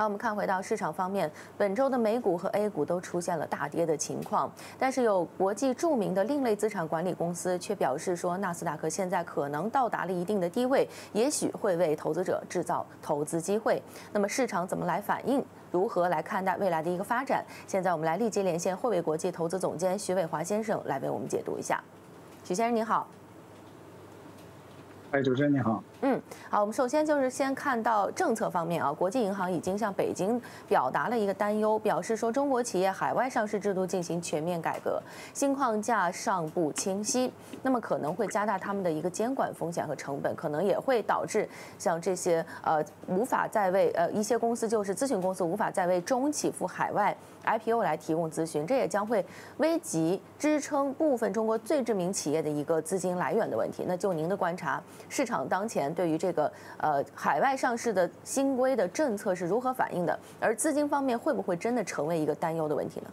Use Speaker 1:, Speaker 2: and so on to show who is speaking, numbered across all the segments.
Speaker 1: 好，我们看回到市场方面，本周的美股和 A 股都出现了大跌的情况，但是有国际著名的另类资产管理公司却表示说，纳斯达克现在可能到达了一定的低位，也许会为投资者制造投资机会。那么市场怎么来反应？如何来看待未来的一个发展？现在我们来立即连线汇伟国际投资总监徐伟华先生来为我们解读一下。徐先生您好。
Speaker 2: 哎，主持人你好。
Speaker 1: 嗯，好，我们首先就是先看到政策方面啊，国际银行已经向北京表达了一个担忧，表示说中国企业海外上市制度进行全面改革，新框架尚不清晰，那么可能会加大他们的一个监管风险和成本，可能也会导致像这些呃无法再为呃一些公司就是咨询公司无法再为中企赴海外 IPO 来提供咨询，这也将会危及支撑部分中国最知名企业的一个资金来源的问题。那就您的观察。市场当前对于这个呃海外上市的新规的政策是如何反应的？而资金方面会不会真的成为一个担忧的问题呢？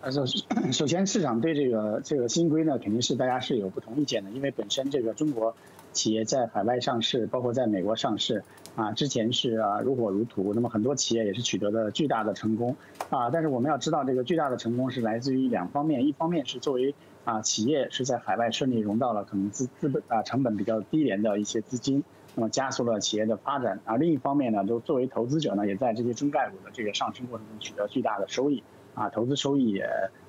Speaker 2: 呃，首首先市场对这个这个新规呢，肯定是大家是有不同意见的，因为本身这个中国企业在海外上市，包括在美国上市啊，之前是啊如火如荼，那么很多企业也是取得了巨大的成功啊。但是我们要知道，这个巨大的成功是来自于两方面，一方面是作为啊，企业是在海外顺利融到了可能资资本啊成本比较低廉的一些资金，那么加速了企业的发展。而另一方面呢，就作为投资者呢，也在这些中概股的这个上升过程中取得巨大的收益，啊，投资收益也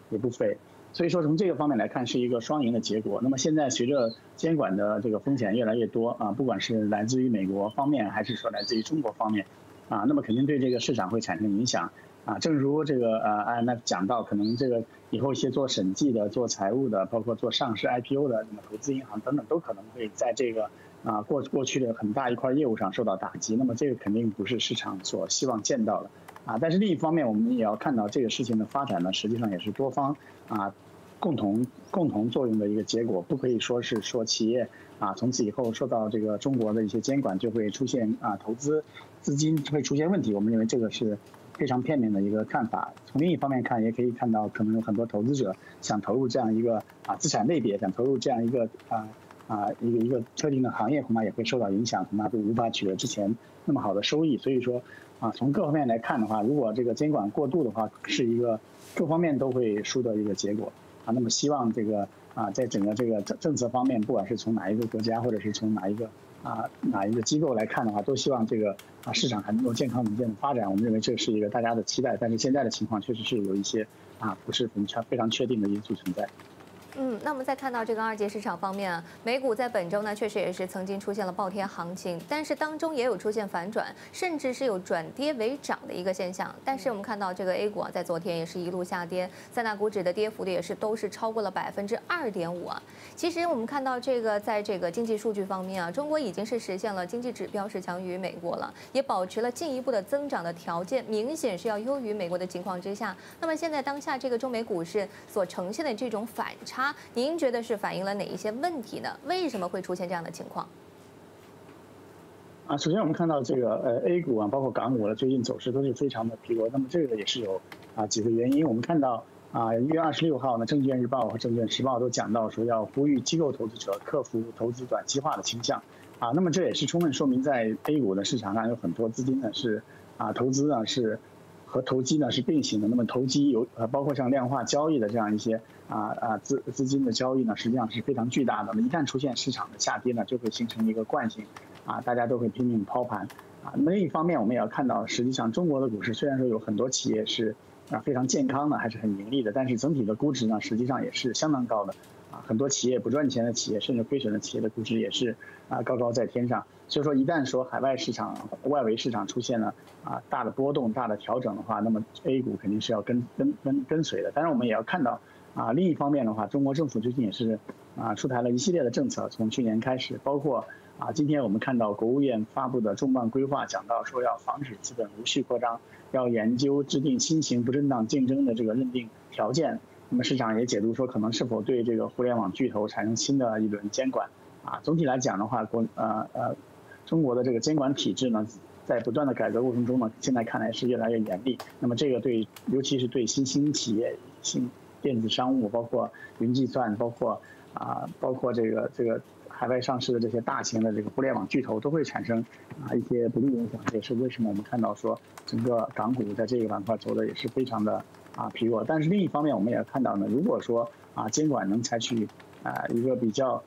Speaker 2: 也不菲。所以说从这个方面来看，是一个双赢的结果。那么现在随着监管的这个风险越来越多啊，不管是来自于美国方面，还是说来自于中国方面，啊，那么肯定对这个市场会产生影响。啊，正如这个呃，IMF 讲到，可能这个以后一些做审计的、做财务的，包括做上市 IPO 的，那么投资银行等等，都可能会在这个啊过过去的很大一块业务上受到打击。那么这个肯定不是市场所希望见到的啊。但是另一方面，我们也要看到这个事情的发展呢，实际上也是多方啊共同共同作用的一个结果。不可以说是说企业啊从此以后受到这个中国的一些监管就会出现啊投资资金会出现问题。我们认为这个是。非常片面的一个看法。从另一方面看，也可以看到，可能有很多投资者想投入这样一个啊资产类别，想投入这样一个啊啊一个一个特定的行业，恐怕也会受到影响，恐怕都无法取得之前那么好的收益。所以说，啊从各方面来看的话，如果这个监管过度的话，是一个各方面都会输的一个结果。啊，那么希望这个啊在整个这个政政策方面，不管是从哪一个国家，或者是从哪一个。啊，哪一个机构来看的话，都希望这个啊市场还能够健康稳健的发展。我们认为这是一个大家的期待，但是现在的情况确实是有一些啊不是很确非常确定的因素存在。
Speaker 3: 嗯，那我们再看到这个二级市场方面啊，美股在本周呢确实也是曾经出现了暴跌行情，但是当中也有出现反转，甚至是有转跌为涨的一个现象。但是我们看到这个 A 股啊，在昨天也是一路下跌，三大股指的跌幅的也是都是超过了百分之二点五啊。其实我们看到这个在这个经济数据方面啊，中国已经是实现了经济指标是强于美国了，也保持了进一步的增长的条件，明显是要优于美国的情况之下。那么现在当下这个中美股市所呈现的这种反差。您觉得是反映了哪一些问题呢？为什么会出现这样的情况？
Speaker 2: 啊，首先我们看到这个呃 A 股啊，包括港股的最近走势都是非常的疲弱。那么这个也是有啊几个原因。我们看到啊，一月二十六号呢，《证券日报》和《证券时报》都讲到说要呼吁机构投资者克服投资短期化的倾向。啊，那么这也是充分说明在 A 股的市场上有很多资金呢是啊投资呢是。和投机呢是并行的，那么投机有呃包括像量化交易的这样一些啊啊资资金的交易呢，实际上是非常巨大的。那么一旦出现市场的下跌呢，就会形成一个惯性，啊大家都会拼命抛盘，啊那么另一方面我们也要看到，实际上中国的股市虽然说有很多企业是啊非常健康的，还是很盈利的，但是整体的估值呢实际上也是相当高的。啊，很多企业不赚钱的企业，甚至亏损的企业的估值也是啊高高在天上。所以说，一旦说海外市场、外围市场出现了啊大的波动、大的调整的话，那么 A 股肯定是要跟跟跟跟随的。当然，我们也要看到啊，另一方面的话，中国政府最近也是啊出台了一系列的政策，从去年开始，包括啊今天我们看到国务院发布的重磅规划，讲到说要防止资本无序扩张，要研究制定新型不正当竞争的这个认定条件。那么市场也解读说，可能是否对这个互联网巨头产生新的一轮监管？啊，总体来讲的话，国呃呃，中国的这个监管体制呢，在不断的改革过程中呢，现在看来是越来越严厉。那么这个对，尤其是对新兴企业、新电子商务，包括云计算，包括啊，包括这个这个海外上市的这些大型的这个互联网巨头都会产生啊一些不利影响。这也是为什么我们看到说整个港股在这个板块走的也是非常的啊疲弱。但是另一方面，我们也看到呢，如果说啊监管能采取啊一个比较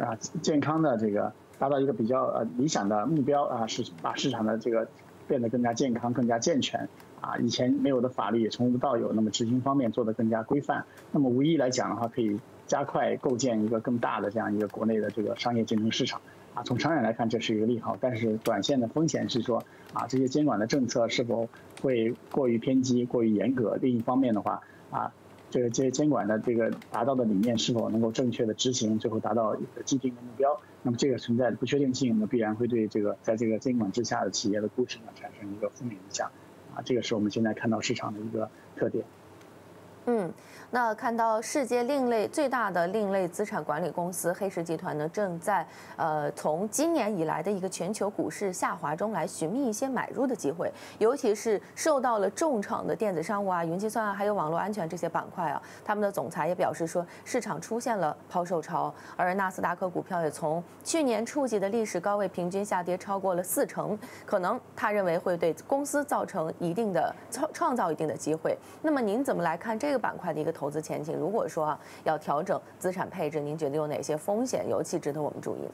Speaker 2: 啊健康的这个达到一个比较呃理想的目标啊，是把市场的这个变得更加健康、更加健全。啊，以前没有的法律从无到有，那么执行方面做得更加规范，那么无疑来讲的话，可以加快构建一个更大的这样一个国内的这个商业竞争市场。啊，从长远来看，这是一个利好，但是短线的风险是说，啊，这些监管的政策是否会过于偏激、过于严格？另一方面的话，啊，这个这些监管的这个达到的理念是否能够正确的执行，最后达到一个既定的目标？那么这个存在的不确定性，那必然会对这个在这个监管之下的企业的估值呢产生一个负面影响。啊，这个是我们现在看到市场的一个特点。
Speaker 1: 嗯。那看到世界另类最大的另类资产管理公司黑石集团呢，正在呃从今年以来的一个全球股市下滑中来寻觅一些买入的机会，尤其是受到了重创的电子商务啊、云计算啊，还有网络安全这些板块啊，他们的总裁也表示说，市场出现了抛售潮，而纳斯达克股票也从去年触及的历史高位平均下跌超过了四成，可能他认为会对公司造成一定的创创造一定的机会。那么您怎么来看这个板块的一个？投资前景，如果说啊要调整资产配置，您觉得有哪些风险尤其值得我们注意呢？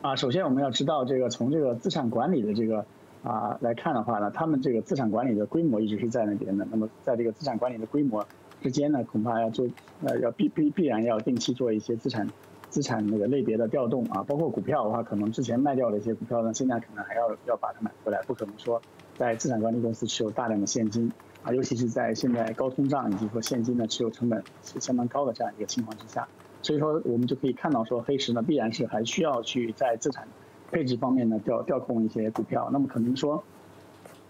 Speaker 2: 啊，首先我们要知道这个从这个资产管理的这个啊来看的话呢，他们这个资产管理的规模一直是在那边的。那么在这个资产管理的规模之间呢，恐怕要做呃要必必必然要定期做一些资产资产那个类别的调动啊，包括股票的话，可能之前卖掉的一些股票呢，现在可能还要要把它买回来，不可能说在资产管理公司持有大量的现金。啊，尤其是在现在高通胀以及说现金的持有成本是相当高的这样一个情况之下，所以说我们就可以看到说黑石呢必然是还需要去在资产配置方面呢调调控一些股票，那么可能说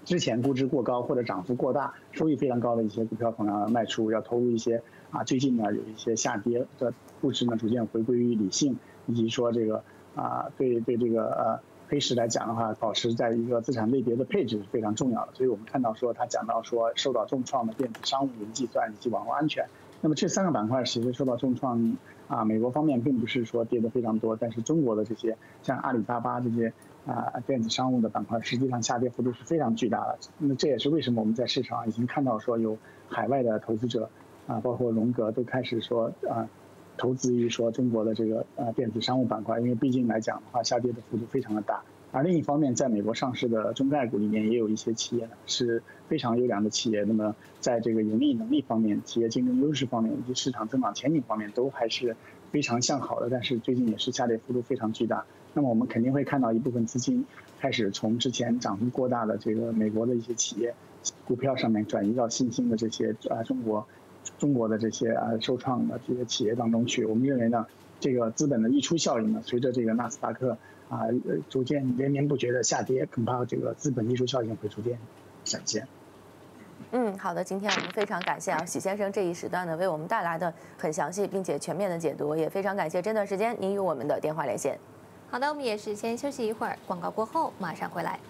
Speaker 2: 之前估值过高或者涨幅过大、收益非常高的一些股票可能要卖出，要投入一些啊最近呢有一些下跌的估值呢逐渐回归于理性，以及说这个啊对对这个呃。黑石来讲的话，保持在一个资产类别的配置是非常重要的。所以我们看到说，他讲到说，受到重创的电子商务、云计算以及网络安全。那么这三个板块其实受到重创啊，美国方面并不是说跌得非常多，但是中国的这些像阿里巴巴这些啊电子商务的板块，实际上下跌幅度是非常巨大的。那这也是为什么我们在市场已经看到说，有海外的投资者啊，包括龙格都开始说啊。投资于说中国的这个呃电子商务板块，因为毕竟来讲的话，下跌的幅度非常的大。而另一方面，在美国上市的中概股里面，也有一些企业呢是非常优良的企业。那么在这个盈利能力方面、企业竞争优势方面以及市场增长前景方面，都还是非常向好的。但是最近也是下跌幅度非常巨大。那么我们肯定会看到一部分资金开始从之前涨幅过大的这个美国的一些企业股票上面转移到新兴的这些啊中国。中国的这些啊受创的这些企业当中去，我们认为呢，这个资本的溢出效应呢，随着这个纳斯达克啊逐渐连绵不绝的下跌，恐怕这个资本溢出效应会逐渐显现。
Speaker 1: 嗯，好的，今天我们非常感谢啊许先生这一时段呢为我们带来的很详细并且全面的解读，也非常感谢这段时间您与我们的电话连线。
Speaker 3: 好的，我们也是先休息一会儿，广告过后马上回来。